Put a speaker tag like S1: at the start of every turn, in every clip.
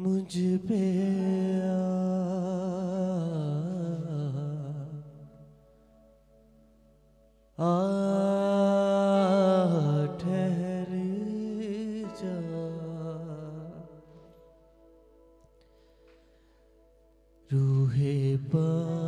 S1: मुझ पे आ, आ ठहर जा। रूहे पा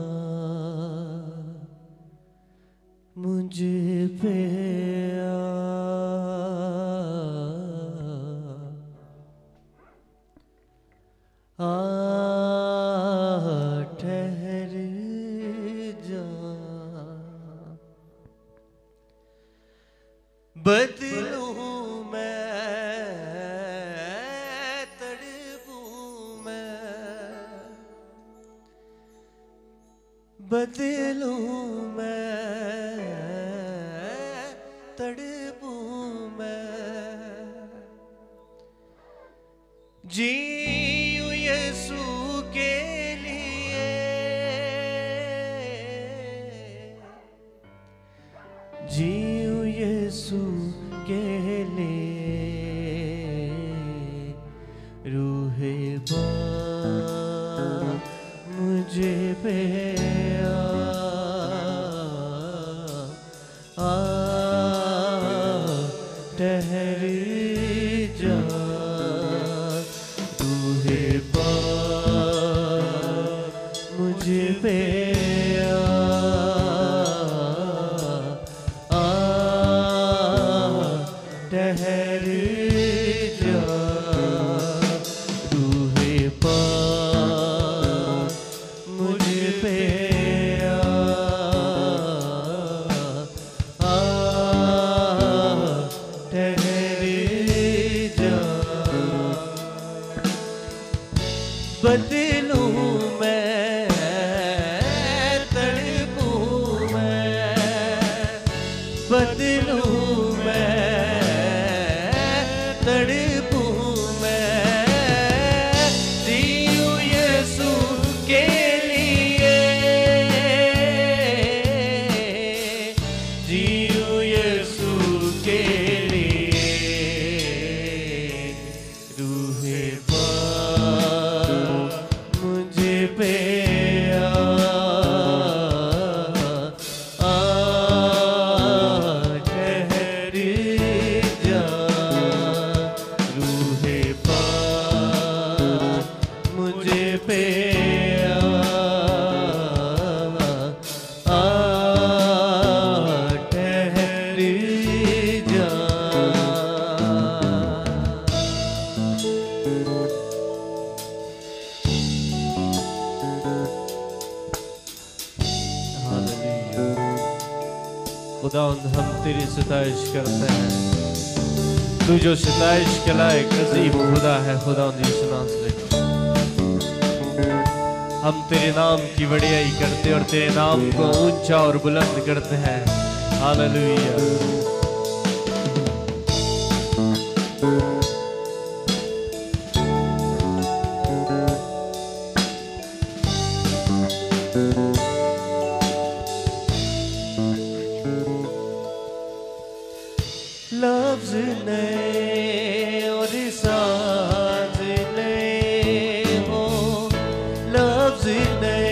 S1: ठहर जा। बदलू मैं तड़पू मैं। बदलू मैं pale बदलूं। खुदा हम तेरी सताइश करते हैं। तू जो सताइश के लायक अजीब खुदा है, खुदा यीशु नासरी हम तेरे नाम की बड़ियाई करते और तेरे नाम को ऊँचा और बुलंद करते हैं। हालेलुया। city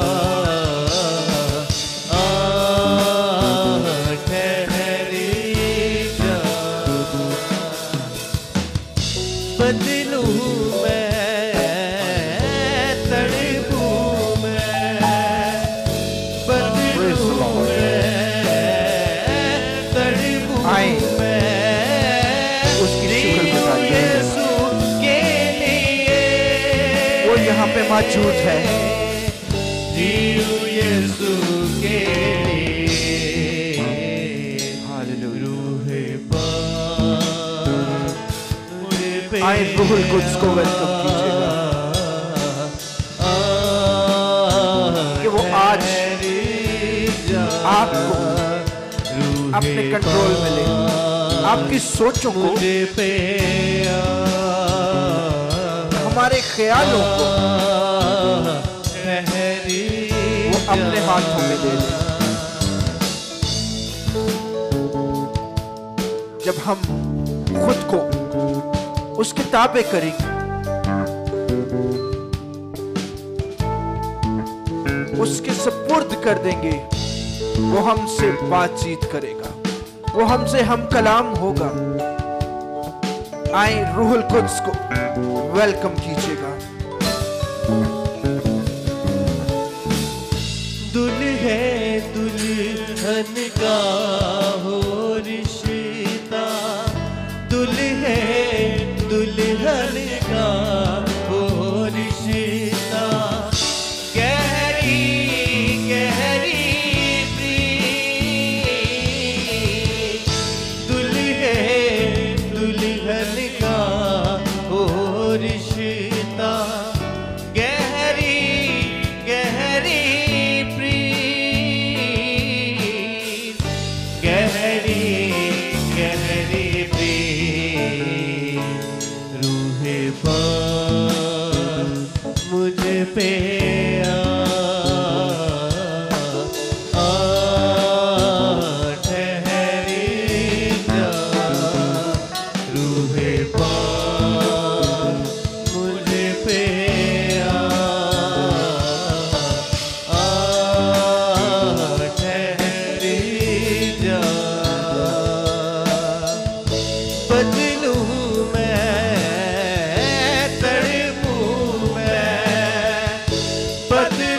S1: है। यीशु के पाक मुझे पे
S2: आए रूहुल कुद्स को वेलकम कीजिएगा। कि वो आज आपको अपने कंट्रोल में ले। आपकी सोचों को
S1: पे
S2: हमारे ख्यालों को। वो अपने हाथों में दे ले जब हम खुद को उसके ताबे करेंगे, उसके सपुर्द कर देंगे, वो हमसे बातचीत करेगा। वो हमसे हम कलाम होगा। आए रूहुल कुद्स को। वेलकम कीजिएगा।
S1: दुल्हे दुल्हन का हो रिश्ता। दुल्हे दुल्हन का flores But